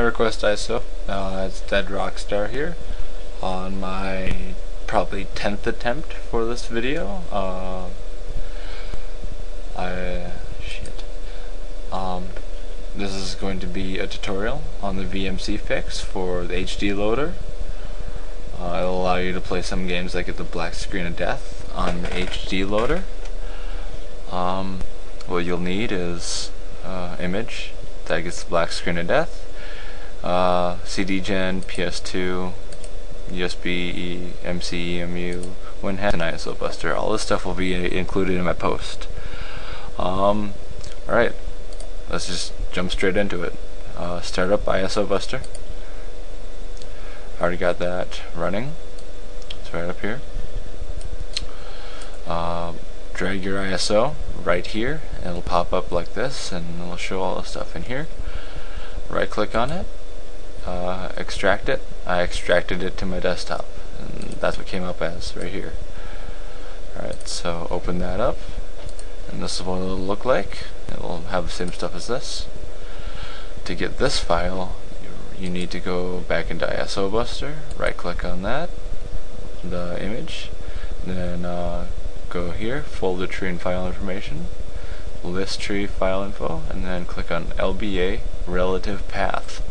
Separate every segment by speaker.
Speaker 1: request ISO. Uh, it's Dead Rockstar here on my probably 10th attempt for this video. Uh, I shit. Um, this is going to be a tutorial on the VMC fix for the HD loader. Uh, it'll allow you to play some games that get the black screen of death on the HD loader. Um, what you'll need is uh, image that gets the black screen of death, uh, CD-Gen, PS2, USB, MCEMU, WinHex, and ISO Buster. All this stuff will be included in my post. Um, Alright, let's just jump straight into it. Uh, start up ISO Buster. Already got that running. It's right up here. Uh, drag your ISO right here and it'll pop up like this and it'll show all the stuff in here. Right click on it, uh, extract it. I extracted it to my desktop and that's what came up as right here. Alright, so open that up and this is what it'll look like. It'll have the same stuff as this. To get this file you need to go back into ISO Buster, right click on that, the image, then uh, go here, folder tree and file information, list tree file info, and then click on LBA relative path.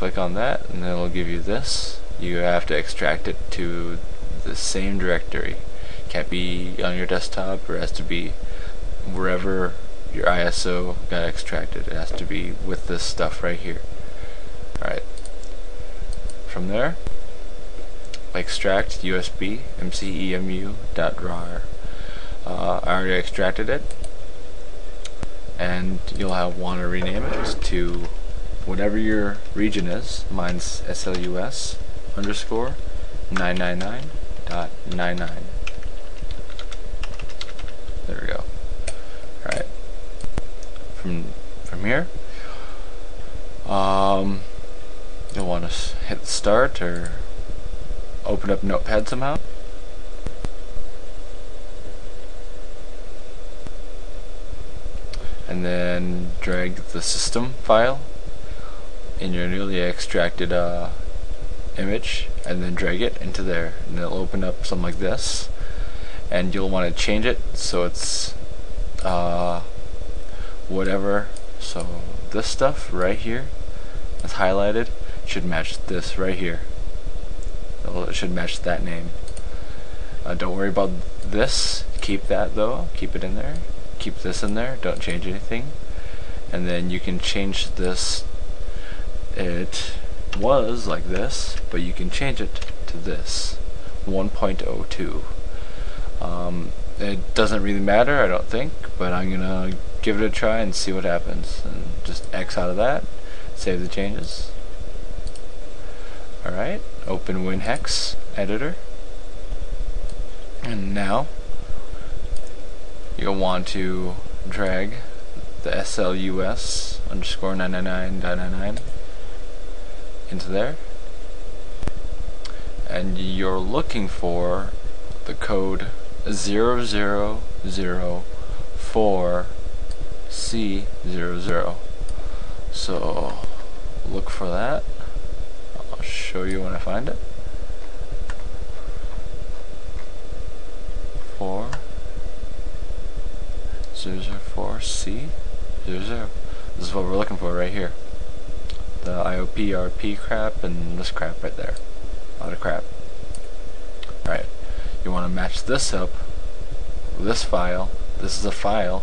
Speaker 1: Click on that, and it'll give you this. You have to extract it to the same directory. Can't be on your desktop, or has to be wherever your ISO got extracted. It has to be with this stuff right here. Alright. From there, extract USB mcemu.rar. Uh, I already extracted it, and you'll have want to rename it to whatever your region is. Mine's slus underscore 999.99. There we go. Alright. From from here, um, you'll want to hit start or open up Notepad somehow. And then drag the system file in your newly extracted uh, image and then drag it into there and it'll open up something like this and you'll want to change it so it's uh, whatever so this stuff right here that's highlighted should match this right here it should match that name. Uh, don't worry about this. Keep that though. Keep it in there. Keep this in there. Don't change anything. And then you can change this. It was like this, but you can change it to this. 1.02. Um, it doesn't really matter, I don't think, but I'm gonna give it a try and see what happens. And just X out of that, save the changes. Alright, open WinHex editor. And now, you'll want to drag the slus underscore 999.99 into there. And you're looking for the code 0004C00. So, look for that I'll show you when I find it. Four zero zero four C zero zero. This is what we're looking for right here. The IOP RP crap and this crap right there. A lot of crap. Alright. You want to match this up this file. This is a file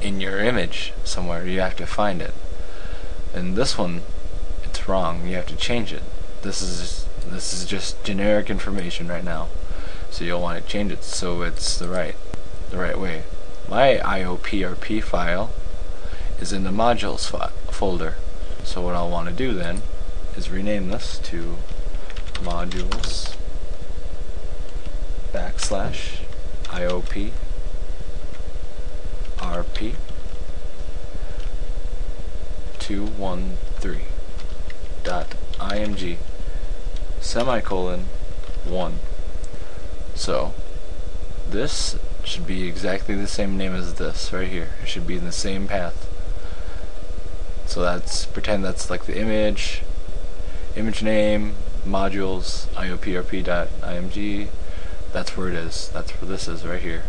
Speaker 1: in your image somewhere. You have to find it. And this one it's wrong. You have to change it. This is this is just generic information right now. So you'll want to change it so it's the right the right way. My IOPRP file is in the modules folder. So what I'll want to do then is rename this to modules backslash IOP RP 213 dot img semicolon 1 so this should be exactly the same name as this right here. It should be in the same path So that's pretend that's like the image, image name, modules, ioprp.img. That's where it is. That's where this is right here.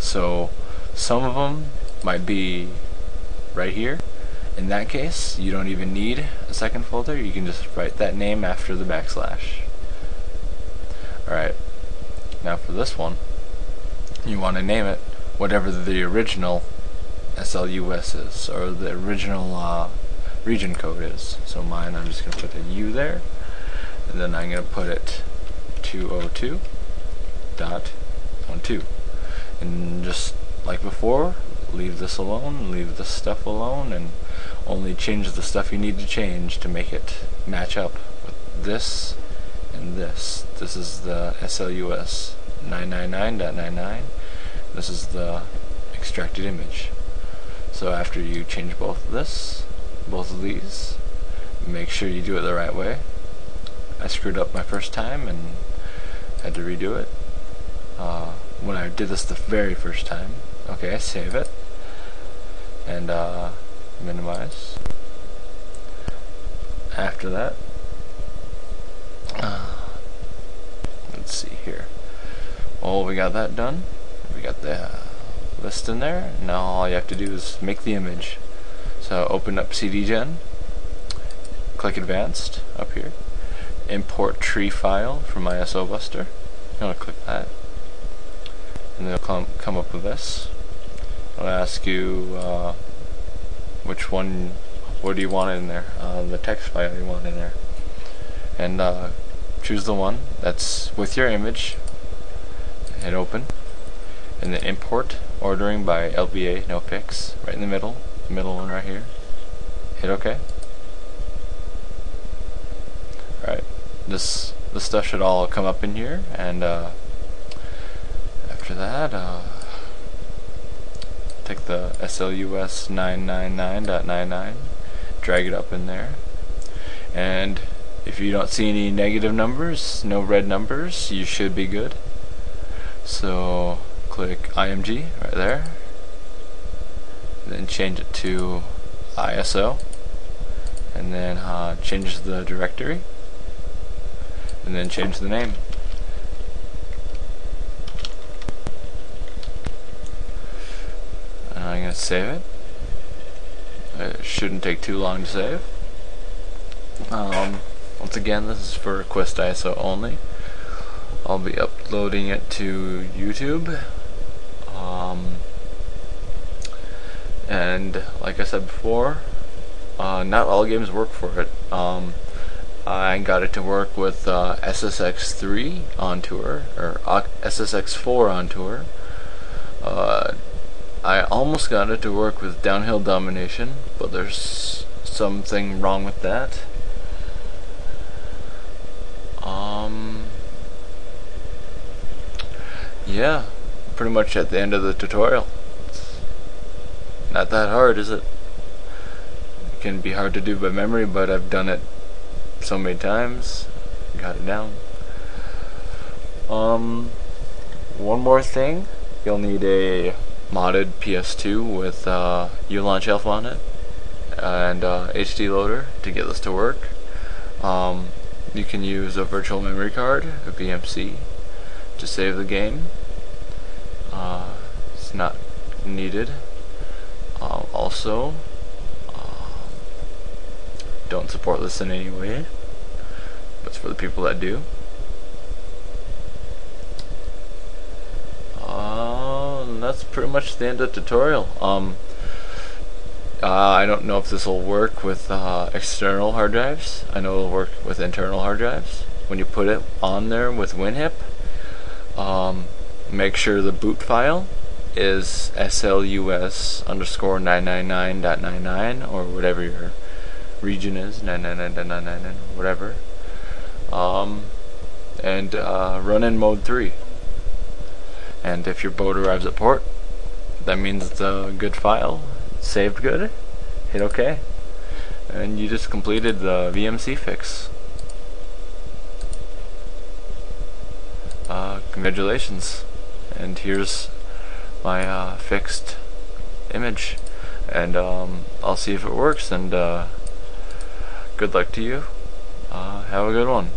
Speaker 1: So some of them might be right here. In that case, you don't even need a second folder. You can just write that name after the backslash. Alright, now for this one, you want to name it whatever the original SLUS is, or the original uh, region code is. So mine, I'm just going to put a U there, and then I'm going to put it 202.12. And just like before, leave this alone, leave this stuff alone, and only change the stuff you need to change to make it match up with this and this. This is the SLUS 999.99. This is the extracted image. So after you change both of this, both of these, make sure you do it the right way. I screwed up my first time and had to redo it. Uh, when I did this the very first time, okay, save it and uh, minimize. After that, uh, let's see here. Well, we got that done. We got the list in there. Now all you have to do is make the image. So open up CDGen, click Advanced up here, import tree file from ISO Buster. You want to click that, and it'll come come up with this. It'll ask you uh, which one, what do you want in there, uh, the text file you want in there, and uh, choose the one that's with your image. Hit open, and then import ordering by LBA no fix right in the middle, the middle one right here. Hit OK. Alright, this this stuff should all come up in here, and uh, after that, uh, take the SLUS 999.99, drag it up in there, and if you don't see any negative numbers, no red numbers, you should be good. So click IMG right there, then change it to ISO, and then uh, change the directory, and then change the name. And I'm going to save it. It shouldn't take too long to save. Um, once again, this is for Quest ISO only. I'll be uploading it to YouTube. Um, and like I said before, uh, not all games work for it. Um, I got it to work with uh, SSX3 on tour, or uh, SSX4 on tour. Uh, I almost got it to work with Downhill Domination, but there's something wrong with that. Um, yeah, pretty much at the end of the tutorial. It's not that hard, is it? It can be hard to do by memory, but I've done it so many times. Got it down. Um, one more thing. You'll need a modded PS2 with uh, ULaunch Elf on it and uh, HD loader to get this to work. Um, you can use a virtual memory card, a VMC, to save the game. Not needed. Uh, also, uh, don't support this in any way. But for the people that do. Uh, that's pretty much the end of the tutorial. Um, uh, I don't know if this will work with uh, external hard drives. I know it'll work with internal hard drives. When you put it on there with WinHIIP, um, make sure the boot file is slus underscore 999.99 or whatever your region is, 999.999, whatever. Um, and uh, run in mode 3. And if your boat arrives at port, that means it's a good file saved good, hit OK, and you just completed the VMC fix. Uh, congratulations, and here's my uh, fixed image. and um, I'll see if it works and uh, good luck to you uh, have a good one